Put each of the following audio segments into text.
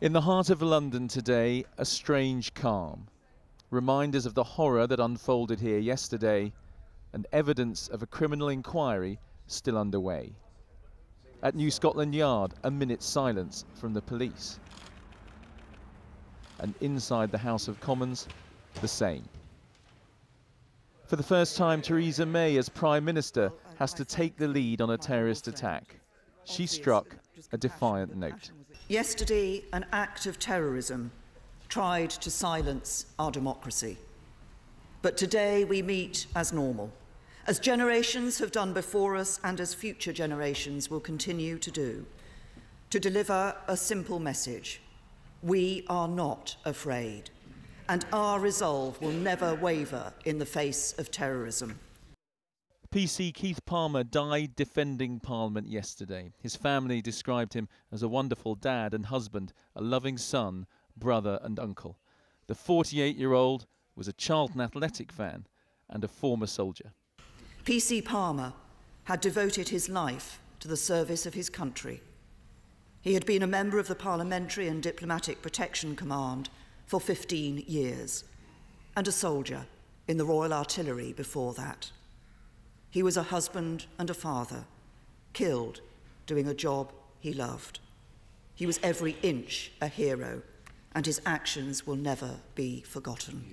In the heart of London today, a strange calm. Reminders of the horror that unfolded here yesterday and evidence of a criminal inquiry still underway. At New Scotland Yard, a minute's silence from the police. And inside the House of Commons, the same. For the first time, Theresa May, as Prime Minister, has to take the lead on a terrorist attack. She struck a defiant note. Yesterday, an act of terrorism tried to silence our democracy. But today we meet as normal, as generations have done before us and as future generations will continue to do, to deliver a simple message. We are not afraid, and our resolve will never waver in the face of terrorism. PC Keith Palmer died defending Parliament yesterday. His family described him as a wonderful dad and husband, a loving son, brother, and uncle. The 48 year old was a Charlton Athletic fan and a former soldier. PC Palmer had devoted his life to the service of his country. He had been a member of the Parliamentary and Diplomatic Protection Command for 15 years and a soldier in the Royal Artillery before that. He was a husband and a father, killed doing a job he loved. He was every inch a hero, and his actions will never be forgotten.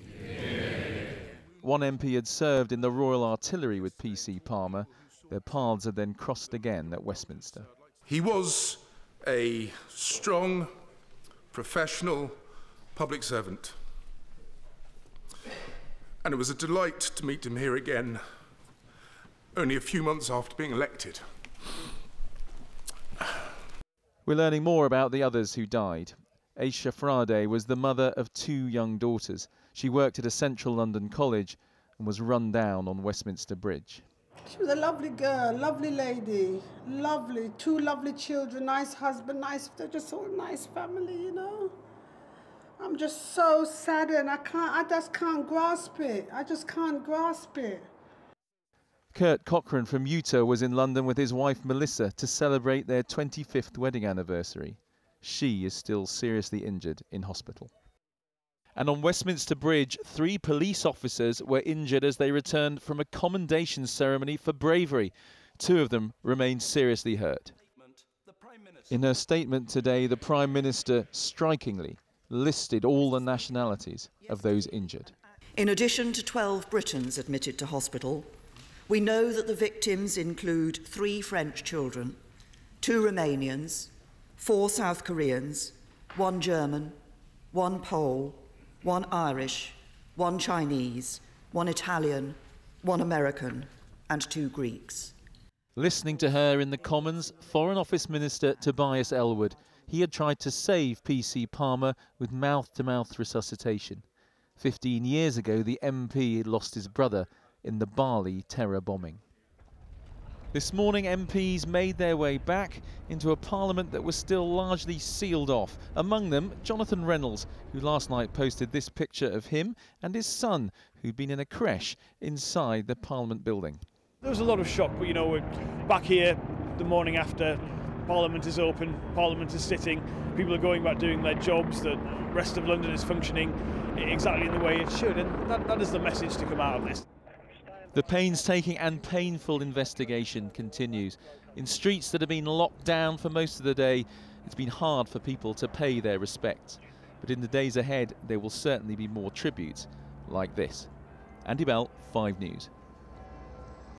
One MP had served in the Royal Artillery with PC Palmer. Their paths had then crossed again at Westminster. He was a strong, professional public servant. And it was a delight to meet him here again only a few months after being elected. We're learning more about the others who died. Aysha Frade was the mother of two young daughters. She worked at a central London college and was run down on Westminster Bridge. She was a lovely girl, lovely lady, lovely, two lovely children, nice husband, nice, they're just all nice family, you know. I'm just so saddened. I can't, I just can't grasp it. I just can't grasp it. Kurt Cochran from Utah was in London with his wife Melissa to celebrate their 25th wedding anniversary. She is still seriously injured in hospital. And on Westminster Bridge, three police officers were injured as they returned from a commendation ceremony for bravery. Two of them remain seriously hurt. In her statement today, the Prime Minister strikingly listed all the nationalities of those injured. In addition to 12 Britons admitted to hospital, we know that the victims include three French children, two Romanians, four South Koreans, one German, one Pole, one Irish, one Chinese, one Italian, one American, and two Greeks. Listening to her in the Commons, Foreign Office Minister Tobias Ellwood, he had tried to save PC Palmer with mouth to mouth resuscitation. Fifteen years ago, the MP had lost his brother in the Bali terror bombing. This morning, MPs made their way back into a parliament that was still largely sealed off. Among them, Jonathan Reynolds, who last night posted this picture of him and his son, who'd been in a creche inside the parliament building. There was a lot of shock, but you know, we're back here the morning after Parliament is open, Parliament is sitting, people are going about doing their jobs, the rest of London is functioning exactly in the way it should, and that, that is the message to come out of this. The painstaking and painful investigation continues. In streets that have been locked down for most of the day, it's been hard for people to pay their respects. But in the days ahead, there will certainly be more tributes like this. Andy Bell, 5 News.